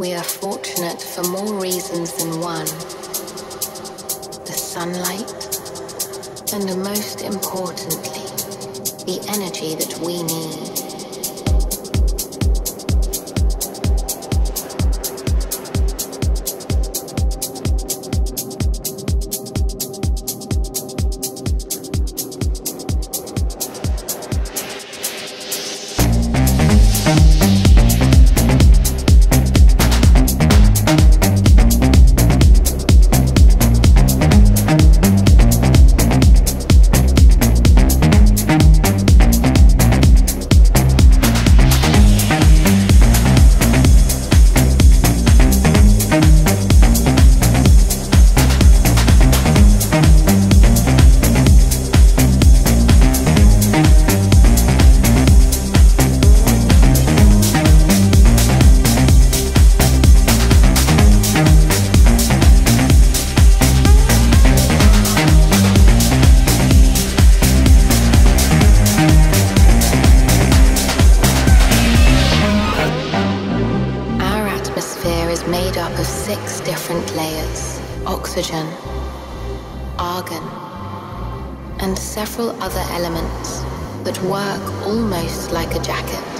We are fortunate for more reasons than one. The sunlight, and most importantly, the energy that we need. six different layers oxygen, argon, and several other elements that work almost like a jacket.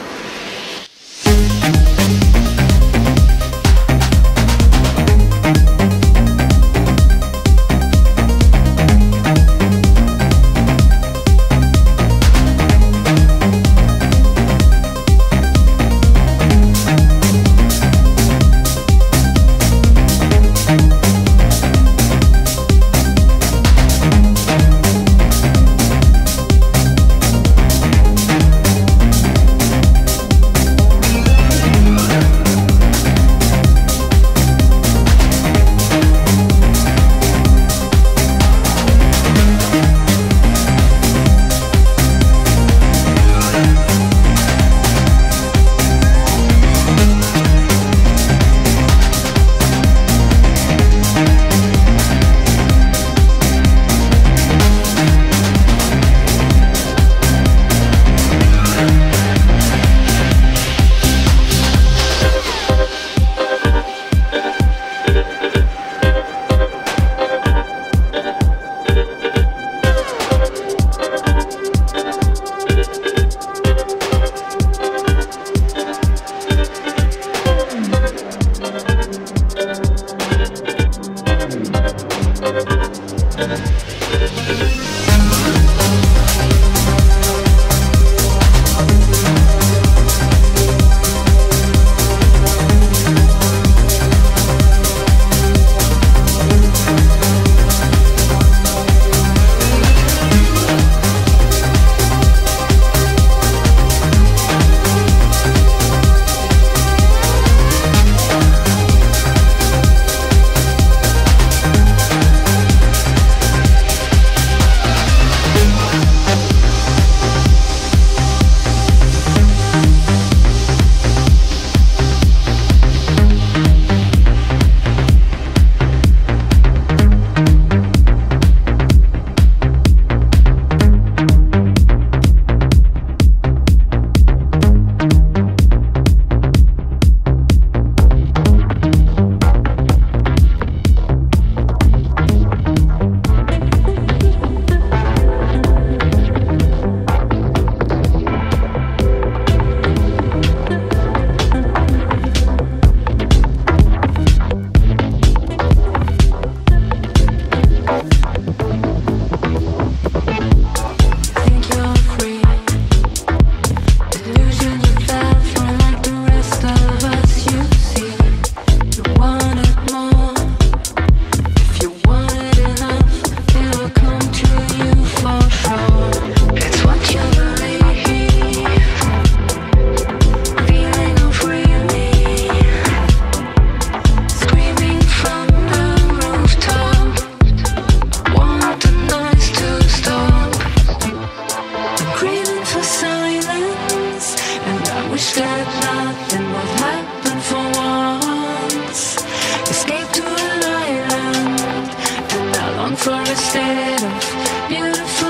for silence And I wish that nothing would happen for once. Escape to an island And I long for a state of beautiful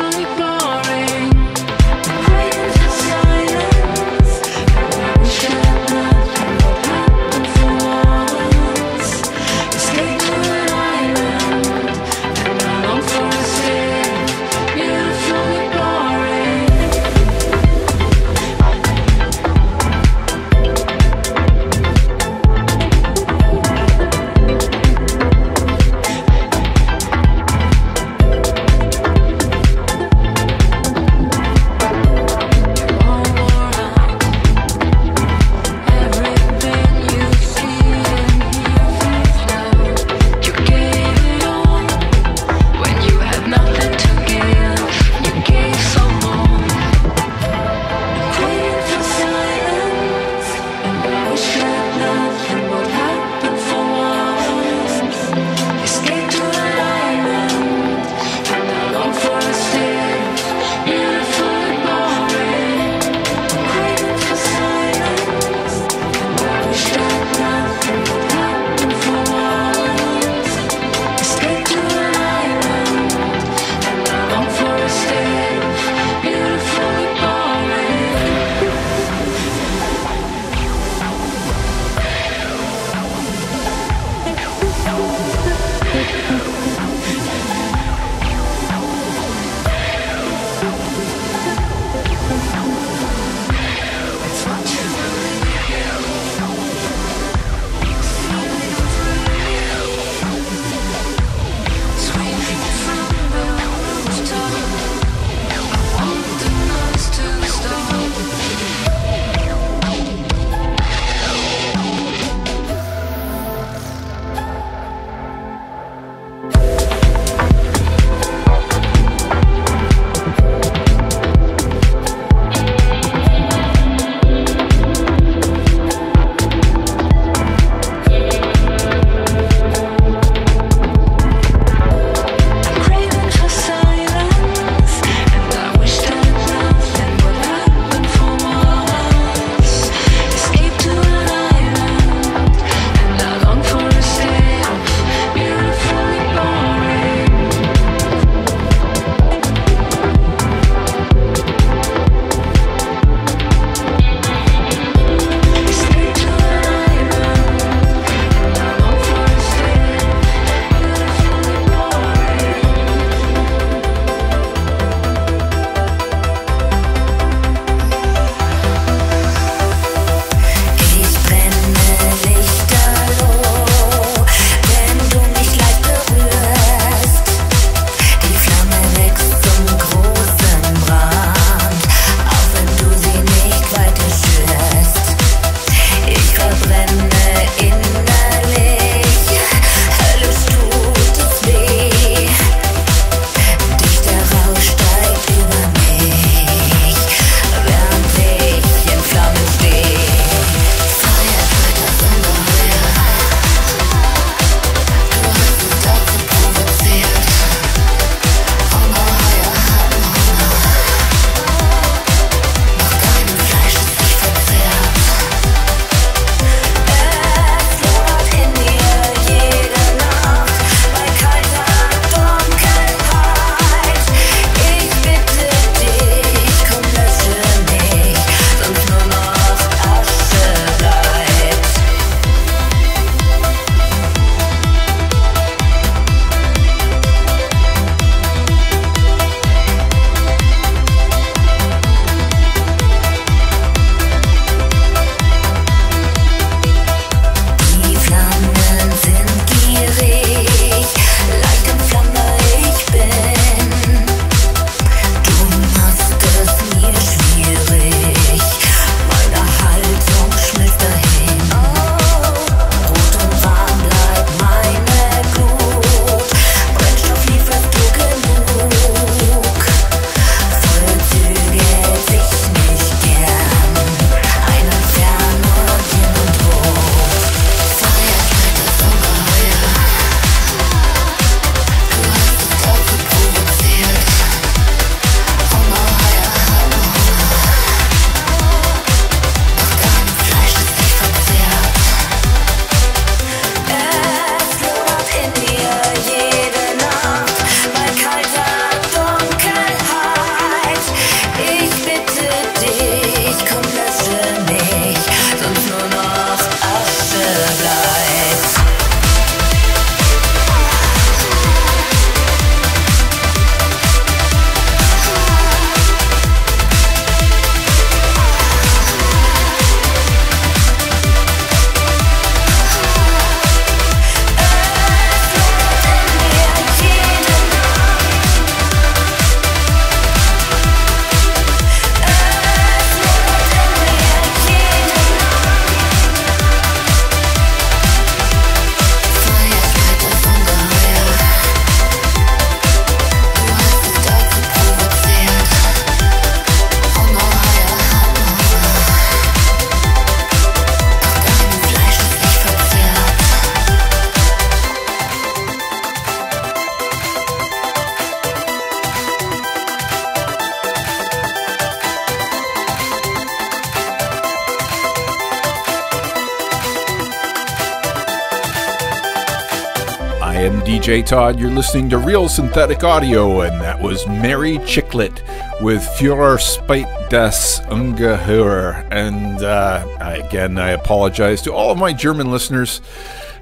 DJ Todd. You're listening to Real Synthetic Audio, and that was Merry Chiklit with Für Speit des Ungeheuer. And uh, again, I apologize to all of my German listeners,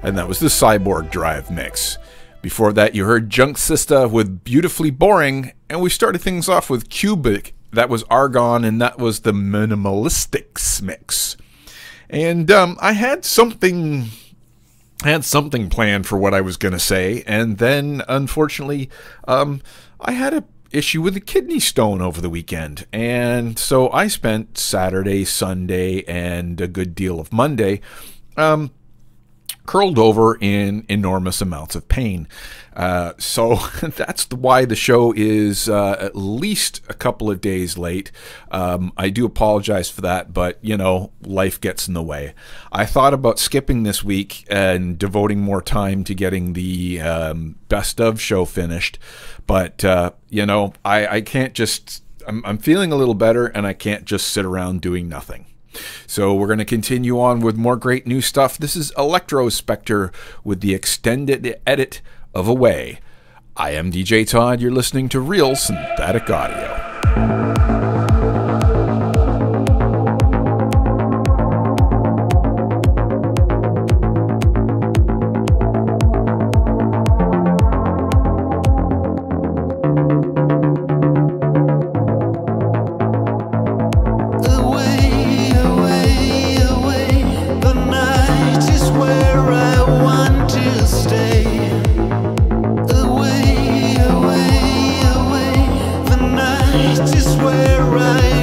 and that was the Cyborgdrive mix. Before that, you heard Junksista with Beautifully Boring, and we started things off with Cubic. That was Argon, and that was the Minimalistix mix. And um, I had something I had something planned for what I was going to say, and then unfortunately, um, I had a issue with a kidney stone over the weekend, and so I spent Saturday, Sunday, and a good deal of Monday. Um, curled over in enormous amounts of pain. Uh, so that's why the show is uh, at least a couple of days late. Um, I do apologize for that, but you know, life gets in the way. I thought about skipping this week and devoting more time to getting the um, best of show finished, but uh, you know, I, I can't just. I'm, I'm feeling a little better, and I can't just sit around doing nothing. So we're going to continue on with more great new stuff. This is Electro Spectre with the extended edit of Away. I am DJ Todd. You're listening to Real Synthetic Audio. right.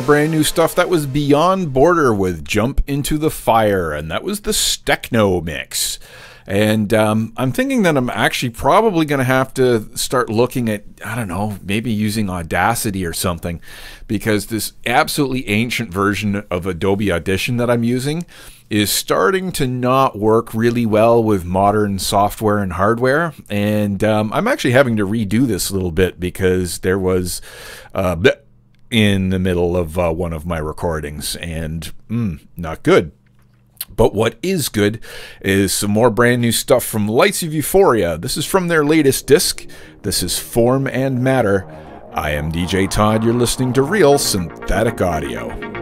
More brand new stuff that was beyond border with Jump Into the Fire, and that was the STehcNo mix. And um, I'm thinking that I'm actually probably going to have to start looking at, I don't know, maybe using Audacity or something, because this absolutely ancient version of Adobe Audition that I'm using is starting to not work really well with modern software and hardware. And um, I'm actually having to redo this a little bit because there was. Uh, in the middle of uh, one of my recordings, and mm, not good. But what is good is some more brand new stuff from Lights of Euphoria. This is from their latest disc. This is Form and Matter. I am DJ Todd. You're listening to Real Synthetic Audio.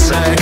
Say.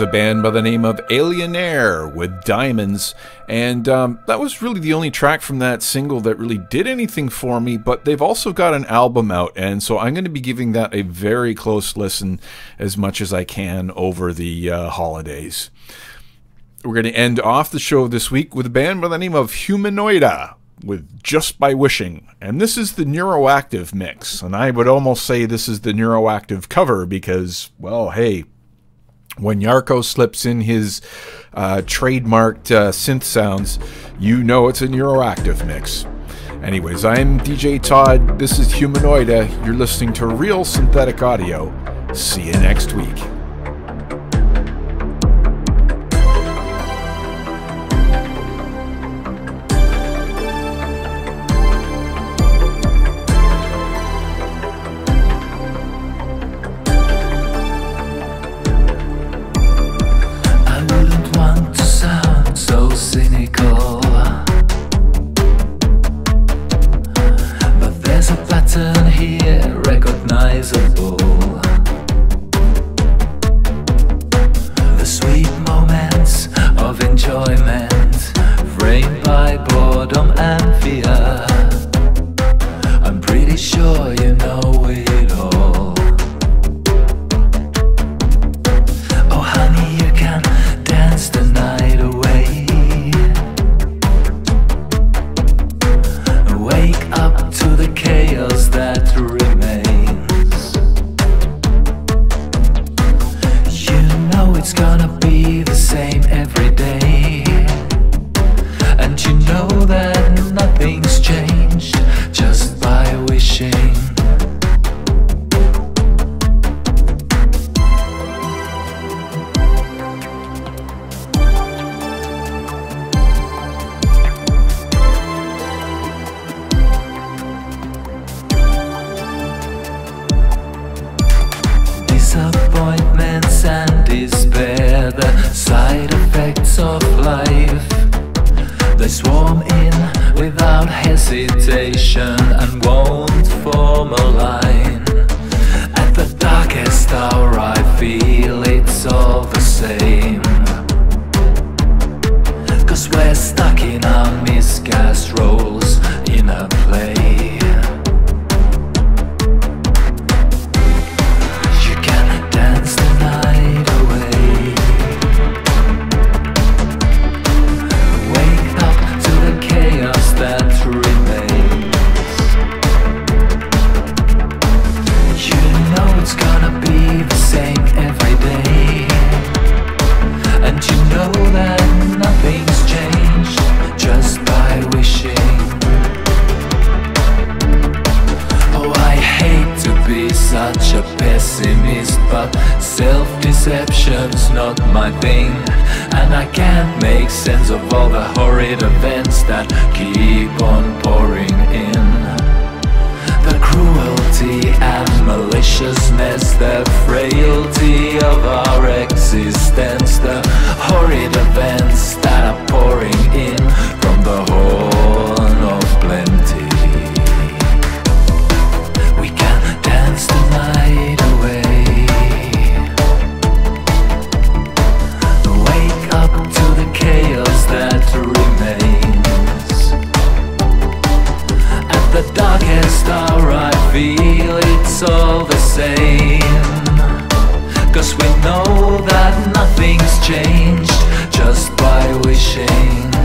A band by the name of Alienare with Diamonds, and um, that was really the only track from that single that really did anything for me. But they've also got an album out, and so I'm going to be giving that a very close listen as much as I can over the uh, holidays. We're going to end off the show this week with a band by the name of Huminoida with Just by Wishing. And this is the Neuroactive mix. And I would almost say this is the Neuroactive cover because, well, hey, when Yarko slips in his uh, trademarked uh, synth sounds, you know it's a Neuroactive mix. Anyways, I'm DJ Todd. This is Huminoida. You're listening to Real Synthetic Audio. See you next week. Effects of life. They swarm in without hesitation and won't form a line. At the darkest hour, I feel it's all the same. Cause we're stuck in our miscast roles in a play. Not my thing. And I can't make sense of all the horrid events that keep on pouring in. The cruelty and maliciousness, the frailty of our existence, the horrid events that are pouring in from the horn of plenty. same Cause we know that nothing's changed Just by wishing.